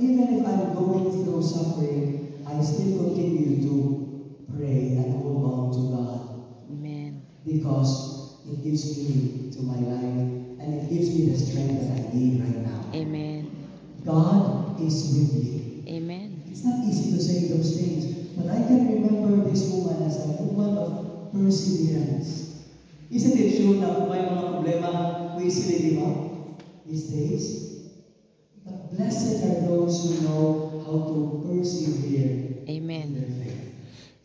even if I'm going through suffering, I still continue to pray and hold on to God Amen. because it gives meaning to my life and it gives me the strength that I need right now. Amen. God is with me. Amen. It's not easy to say those things, but I can remember this woman as a woman of perseverance. Isn't it true na kung may mga problema, we up these days? Blessed are those who know how to persevere in Amen. their faith.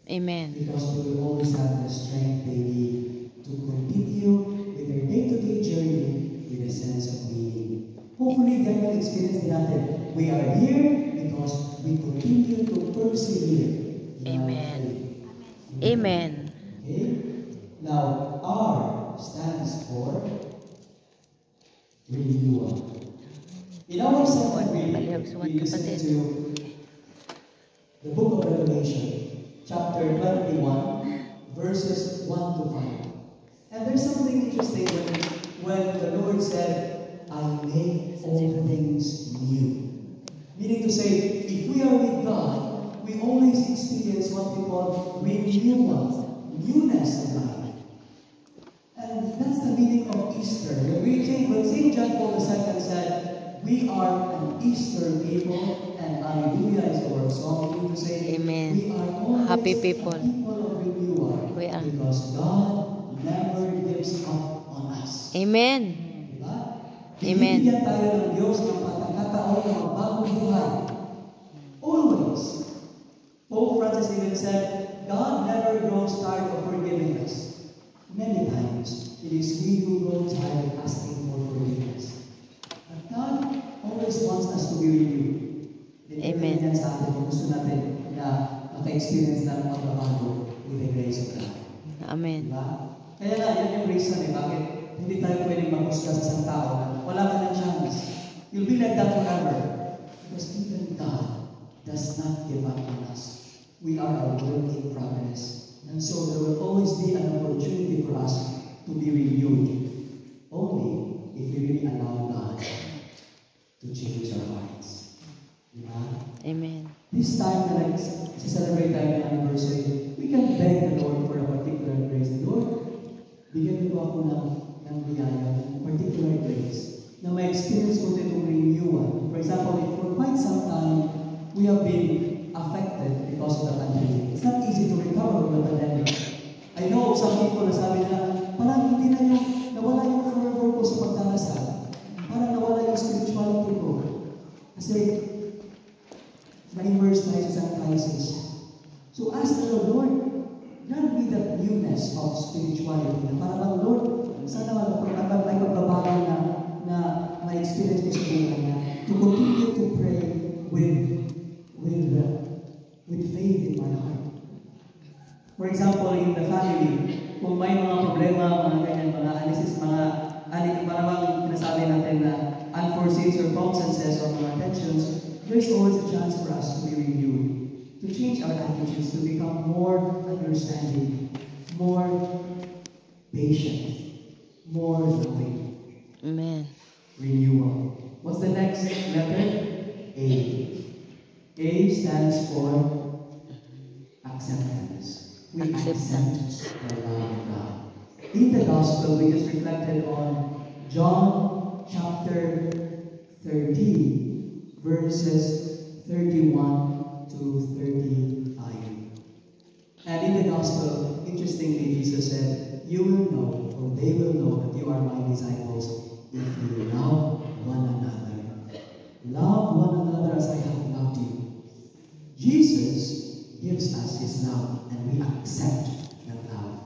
Amen. Because they will always have the strength they need to continue with their day-to-day journey with a sense of meaning. Hopefully, that will experience natin. We are here because we continue to persevere. our Amen. Amen. Okay? Now, R stands for renewal. In our second reading, we listen kapatid. to the book of Revelation, chapter 21, verses 1 to 5. And there's something interesting when, when the Lord said, I make all things new. Meaning to say, if we are with God, we always experience what we call renewal, newness of life. And that's the meaning of Easter. When we think, when St. John Paul II said, we are an Easter people, and Alleluia is our song, to say, Amen. we are always Happy people. people of renewal. We are. Because God never gives up on us. Amen. Diba? Amen. Binibigyan tayo ng Diyos ng pagkakataon ng magbagong buhay. Always. Pope Francis even said, God never grows tired of forgiving us. Many times, it is we who grow tired asking gusto natin na maka-experience ng pagbabago with the grace of God. Amen. Diba? Kaya nga, yan yung reason eh, bakit hindi tayo pwedeng maghusga sa isang tao na wala ka ng chance. You'll be like that forever. Because even God does not give up on us. We are a work in progress. And so there will always be an opportunity for us to be renewed. Only if we really allow God to change our hearts. Diba? Amen. This time na nag-celebrate tayo ng anniversary, we can beg the Lord for a particular grace. Lord, bigyan niyo ako ng, ng biyaya, particular grace, na may experience ko itong renewal. For example, for quite some time, we have been affected because of the pandemic. It's not easy to recover from the pandemic. I know of some people na sabi nila, parang hindi na yung experience ko sa to continue to pray with, with, uh, with faith in my heart. For example, in the family, kung may mga problema, mga ganyan, mga analysis, mga anik, para bang pinasabi natin na unforeseen circumstances or mga tensions, there's always a chance for us to be renewed, to change our attitudes, to become more understanding, more patient, more loving. Amen. Renewal. What's the next letter? A. A stands for acceptance. We Acceptance. accept the love of God. In the gospel, we just reflected on John chapter 13, verses 31 to 35. And in the gospel, interestingly, Jesus said, You will know, or they will know that you are my disciples if you love one another. Love one another as I have loved you. Jesus gives us his love, and we accept that love.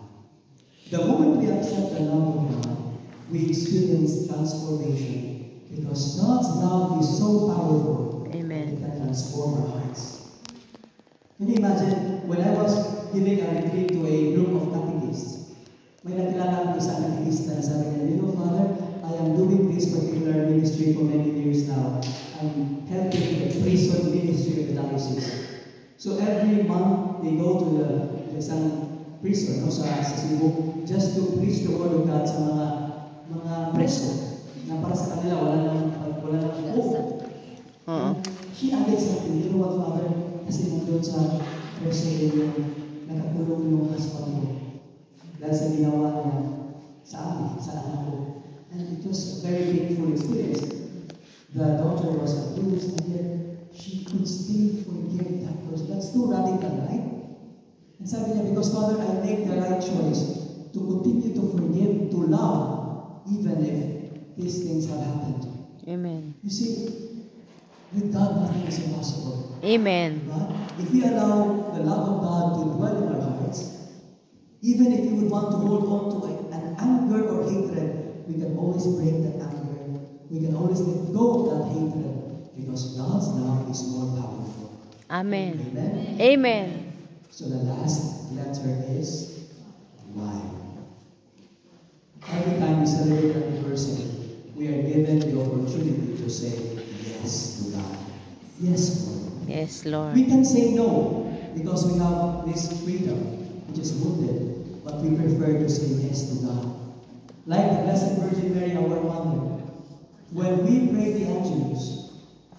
The moment we accept the love of God, we experience transformation because God's love is so powerful. Amen. It can transform our hearts. Can you imagine when I was giving a retreat to a group of catechists? May nakilala ko sa catechist na sabi niya, you know, Father, I am doing this particular ministry for many years now. I'm helping the prison ministry of the diocese. So every month, they go to the, the isang prison no, sa, sa Cebu just to preach the word of God sa mga mga preso na para sa kanila wala nang wala nang hope. Oo. She added something. You know what, Father? Kasi nandun sa verse yung nakakulong yung husband ko. Dahil sa ginawa niya sa amin, sa anak ko. And it was a very painful experience. The daughter was abused and yet she could still forgive that person. That's too radical, right? And sabi niya, because Father, I make the right choice to continue to forgive, to love, even if these things have happened. Amen. You see, with God, nothing is impossible. Amen. But if we allow the love of God to dwell in our hearts, even if we would want to hold on to an anger or hatred, we can always break that anger. We can always let go of that hatred because God's love is more powerful. Amen. Amen. Amen. So the last letter is Y. Every time we celebrate an anniversary, we are given the opportunity to say yes to God. Yes, Lord. Yes, Lord. We can say no because we have this freedom, which is wounded, but we prefer to say yes to God. Like the Blessed Virgin Mary, our mother. When we pray the Angelus,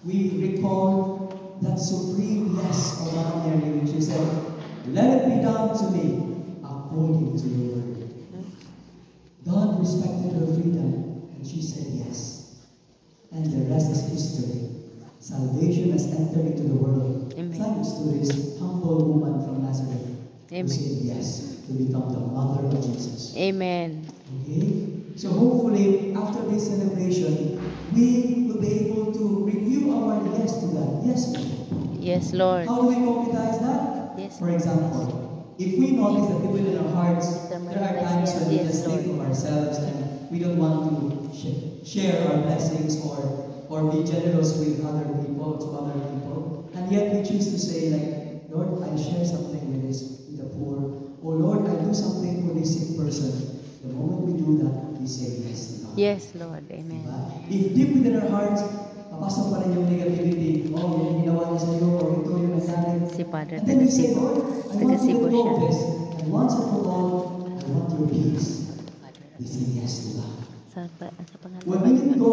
we recall that supreme yes of Mother Mary, which she said, Let it be done to me according to your word. God respected her freedom, and she said yes. And the rest is history. Salvation has entered into the world. Amen. Thanks to this humble woman from Nazareth who said yes to become the mother of Jesus. Amen. Okay? So hopefully, after this celebration, we will be able to review our yes to God. Yes, Lord. Yes, Lord. How do we concretize that? Yes. For example, if we notice that people in our hearts, there are times when we just think of ourselves and we don't want to sh- share our blessings or or be generous with other people, to other people, and yet we choose to say like, Lord, I share something with this with the poor, or Lord, I do something for this sick person. The moment that, we say yes to God. Yes, Lord. Amen. Diba? If deep within our hearts, papasok pa rin yung negativity, oh, yung ginawa niya sa iyo, or ito yung nangyari. Si Father And then we taga say, Cebu. Lord, I Taga want to Cebu go siya. of this. And once and for all, I want your peace. We say yes to God. Sa, pa, sa pangalan When we let go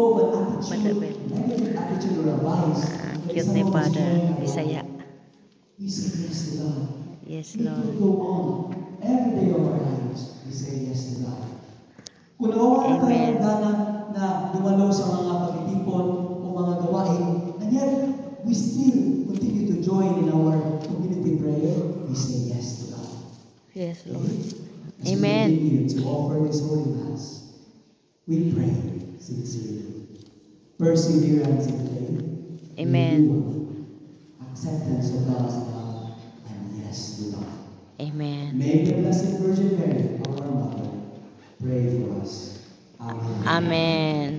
Father attitude, negative attitude or a vice, Ang cute ni our Bisaya. we say yes to God. Yes, Lord. go on every day of our lives. We say yes to God. Kung nawawalan tayo Amen. ng gana na dumalo sa mga pagtitipon o mga gawain, and yet we still continue to join in our community prayer, we say yes to God. Yes? Lord. As Amen. we continue to offer this Holy Mass, we pray sincerely. Perseverance in faith. Amen. Acceptance of God's love, and yes to God. Amen. May the Blessed Virgin Mary, our Mother, pray for us. Amen. Amen.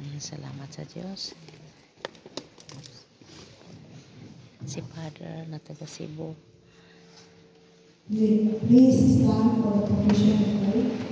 Mm, Salamat sa Diyos. Si Father na taga Cebu. Please stand for the profession of faith.